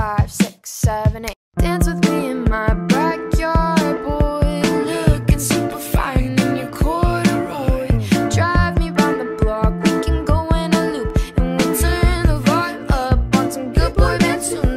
five, six, seven, eight. Dance with me in my backyard, boy. Looking super fine in your corduroy. Drive me round the block, we can go in a loop. And we'll turn the vibe up on some good boy band.